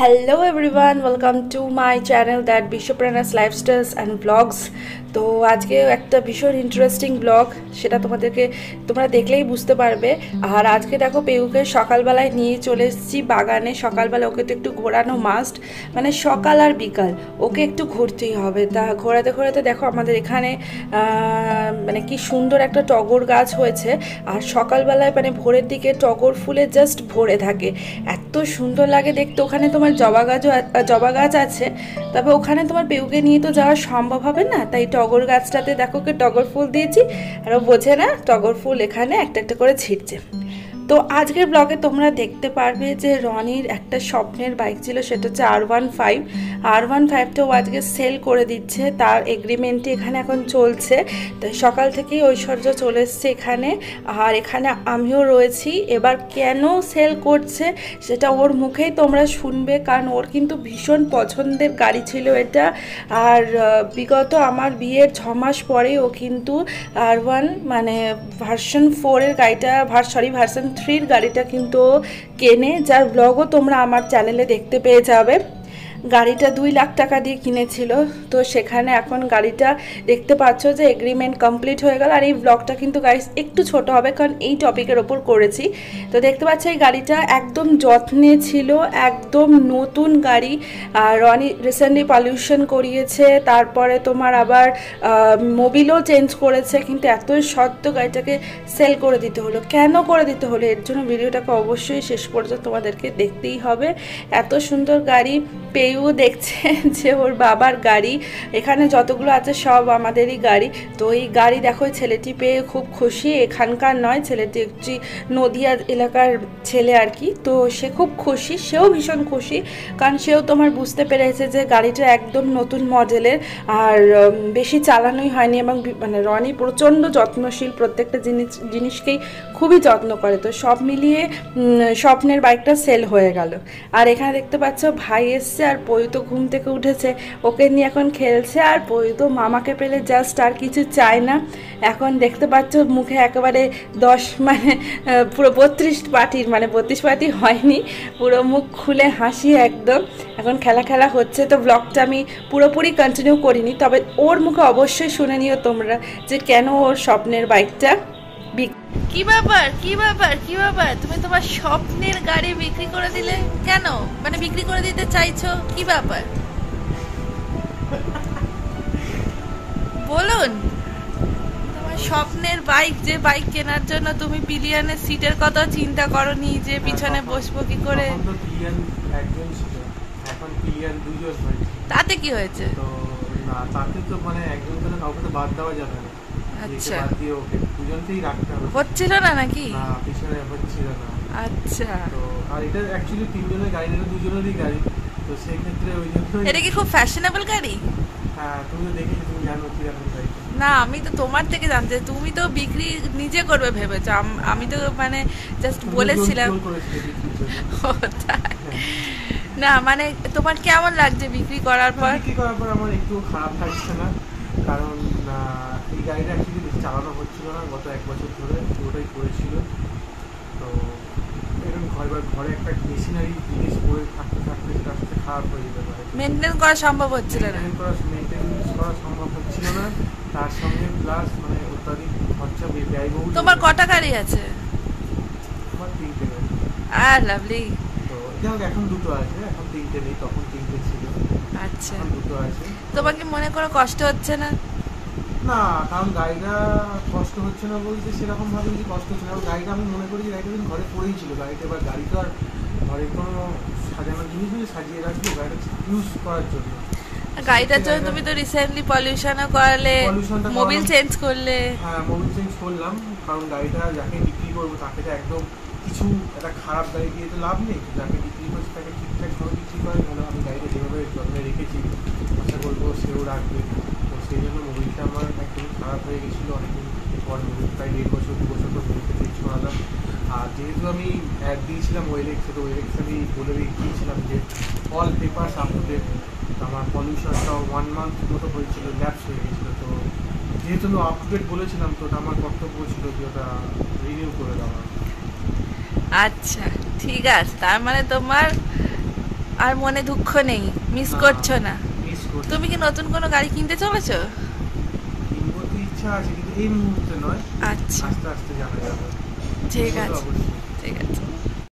Hello everyone welcome to my channel that Biswapranas lifestyles and blogs তো আজকে একটা ভীষণ ইন্টারেস্টিং ব্লগ সেটা তোমাদেরকে তোমরা দেখলেই বুঝতে পারবে। আর আজকে দেখো পেউকে সকালবেলায় নিয়ে চলে এসেছি বাগানে। সকালবেলা ওকে তো একটু ঘোরানো মাস্ট মানে সকাল আর বিকাল। ওকে একটু ঘুরতেই হবে। তা ঘোরাতে ঘোরাতে দেখো আমাদের এখানে মানে কি সুন্দর একটা টগর গাছ হয়েছে। আর সকালবেলায় মানে ভোরের দিকে টগর ফুলে জাস্ট ভরে থাকে। এত সুন্দর লাগে দেখতে। ওখানে তোমার জবা গাছও জবা গাছ আছে, তবে ওখানে তোমার পেউকে নিয়ে তো যাওয়া সম্ভব হবে না। তাই টগর গাছটাতে দেখো কে টগর ফুল দিয়েছি, আর ও বোঝে না টগর ফুল এখানে একটা একটা করে ছিটছে। তো আজকের ব্লগে তোমরা দেখতে পারবে যে রনির একটা স্বপ্নের বাইক ছিল, সেটা হচ্ছে R one five R one ফাইভটাও আজকে সেল করে দিচ্ছে, তার এগ্রিমেন্টটি এখানে এখন চলছে। তো সকাল থেকেই ঐশ্বর্য চলে এসছে এখানে, আর এখানে আমিও রয়েছি। এবার কেন সেল করছে, সেটা ওর মুখেই তোমরা শুনবে, কারণ ওর কিন্তু ভীষণ পছন্দের গাড়ি ছিল এটা। আর বিগত আমার বিয়ের ছ মাস পরে ও কিন্তু আর ওয়ান মানে ভার্সন ফোরের গাড়িটা ভার সরি ভার্সন থ্রির গাড়িটা কিন্তু কেনে যার ব্লগও তোমরা আমার চ্যানেলে দেখতে পেয়ে যাবে। গাড়িটা দুই লাখ টাকা দিয়ে কিনেছিল। তো সেখানে এখন গাড়িটা দেখতে পাচ্ছ যে এগ্রিমেন্ট কমপ্লিট হয়ে গেল। আর এই ব্লগটা কিন্তু গাড়ি একটু ছোট হবে, কারণ এই টপিকের ওপর করেছি। তো দেখতে পাচ্ছ এই গাড়িটা একদম যত্নে ছিল, একদম নতুন গাড়ি। আর রনি রিসেন্টলি পলিউশন করিয়েছে, তারপরে তোমার আবার মোবিলও চেঞ্জ করেছে, কিন্তু এত সত্য গাড়িটাকে সেল করে দিতে হলো। কেন করে দিতে হলো? এর জন্য ভিডিওটাকে অবশ্যই শেষ পর্যন্ত তোমাদেরকে দেখতেই হবে। এত সুন্দর গাড়ি পেয়েও দেখছে যে ওর বাবার গাড়ি, এখানে যতগুলো আছে সব আমাদেরই গাড়ি। তো এই গাড়ি দেখো ছেলেটি পেয়ে খুব খুশি। এখানকার নয়, ছেলেটি একটি নদিয়া এলাকার ছেলে আর কি, তো সে খুব খুশি, সেও ভীষণ খুশি, কারণ সেও তোমার বুঝতে পেরেছে যে গাড়িটা একদম নতুন মডেলের আর বেশি চালানোই হয়নি এবং মানে রনি প্রচণ্ড যত্নশীল প্রত্যেকটা জিনিস, জিনিসকেই খুবই যত্ন করে, তো সব মিলিয়ে স্বপ্নের বাইকটা সেল হয়ে গেল। আর এখানে দেখতে পাচ্ছ ভাই এসছে আর পয়ু তো ঘুম থেকে উঠেছে, ওকে নিয়ে এখন খেলছে আর পয়ু তো মামাকে পেলে জাস্ট আর কিছু চায় না। এখন দেখতে পাচ্ছ মুখে একেবারে দশ মানে পুরো বত্রিশ পার্টির মানে বত্রিশ পার্টি হয়নি। পুরো মুখ খুলে হাসি একদম। এখন খেলা খেলা হচ্ছে, তো ব্লগটা আমি পুরোপুরি কন্টিনিউ করিনি। তবে ওর মুখে অবশ্যই শুনে নিও তোমরা যে কেন ওর স্বপ্নের বাইকটা কি ব্যাপার? কি ব্যাপার? কি ব্যাপার? তুমি তোমার স্বপ্নের গাড়ি বিক্রি করে দিলে কেন? মানে বিক্রি করে দিতে চাইছো? কি ব্যাপার? বলুন। স্বপ্নের বাইক যে বাইক কেনার জন্য তুমি পিলিয়ানের সিটের কথা চিন্তা করনি যে পিছনে বসবো কি করে? তাতে কি হয়েছে? তো তাতে তো মানে একজন তো কাউকে তো বাদ দেওয়া যাবে না। আচ্ছা। দুজনকেই রাখতে হবে। হচ্ছিল না নাকি? না পিছনে হচ্ছিল না। আচ্ছা। তো আর এটা অ্যাকচুয়ালি তিনজনের গাড়ি না দুজনেরই গাড়ি। তো সেই ক্ষেত্রে ওই জন্য এটা কি খুব ফ্যাশনেবল গাড়ি? হ্যাঁ না আমি তো তোমার থেকে জানতে তুমি তো বিক্রি নিজে করবে ভেবেছো আমি তো মানে জাস্ট বলেছিলাম। না মানে তোমার কেমন লাগছে বিক্রি করার পর? বিক্রি করার পর আমার একটু খারাপ লাগছে না কারণ এই গাড়িটা অ্যাকচুয়ালি চালানো হচ্ছিল না গত এক বছর ধরে পুরোটাই পড়েছিল তো এরকম ঘর ঘরে একটা মেশিনারি জিনিস পরে থাকতে থাকতে সেটা খারাপ হয়ে যেতে পারে। মেনটেন করা সম্ভব হচ্ছিল না। করা সম্ভব হচ্ছিল না। তার সঙ্গে প্লাস মানে অত্যাধিক খরচা ব্যয়বহুল তোমার কটা গাড়ি আছে? আমার তিনটে গাড়ি। আর লাভলি তো যাই এখন দুটো আছে। এখন তিনটে নেই তখন তিনটে ছিল। আচ্ছা। দুটো আছে। তোমাকে মনে করো কষ্ট হচ্ছে না? না কারণ গাড়িটা কষ্ট হচ্ছে না বলতে সেরকম ভাবে যদি কষ্ট হচ্ছে না। গাড়িটা আমি মনে করি যে গাড়িটা ঘরে পড়েই ছিল। গাড়িটা এবার গাড়ি তো আর ঘরে কোনো সাজানোর জিনিস সাজিয়ে রাখব। গাড়িটা ইউজ করার জন্য। গাড়িটার জন্য তুমি তো রিসেন্টলি পলিউশনও করালে মোবিল চেঞ্জ করলে। হ্যাঁ মোবিল চেঞ্জ করলাম কারণ গাড়িটা যাকে বিক্রি করব তাকে তো একদম কিছু একটা খারাপ গাড়ি দিয়ে তো লাভ নেই। যাকে বিক্রি করছে তাকে ঠিকঠাক ভাবে বিক্রি করে ভালো আমি গাড়িটা যেভাবে যত্নে রেখেছি আশা করব সেও রাখবে। তো সেই জন্য মোবিলটা আমার একদম খারাপ হয়ে গেছিল। অনেকদিন পর মোবিল প্রায় দেড় বছর দু বছর পর মোবিলটা চেঞ্জ করালাম। আর যেহেতু আমি অ্যাড দিয়েছিলাম ওয়েলেক্সে তো ওয়েলেক্সে আমি বলে দিয়েছিলাম যে all paper up to date আমার পলিউশনটা ওয়ান মান্থ মতো হয়েছিল ল্যাপস হয়ে গেছিল। তো যেহেতু আমি আপ টু ডেট বলেছিলাম তো ওটা আমার কর্তব্য ছিল যে ওটা রিনিউ করে দেওয়া। আচ্ছা ঠিক আছে। তার মানে তোমার আর মনে দুঃখ নেই মিস করছ না। তুমি কি নতুন কোনো গাড়ি কিনতে চলেছো? কিনবো তো ইচ্ছা আছে কিন্তু এই মুহূর্তে নয়। আচ্ছা। আস্তে আস্তে জানা যাবে। ঠিক আছে। ঠিক আছে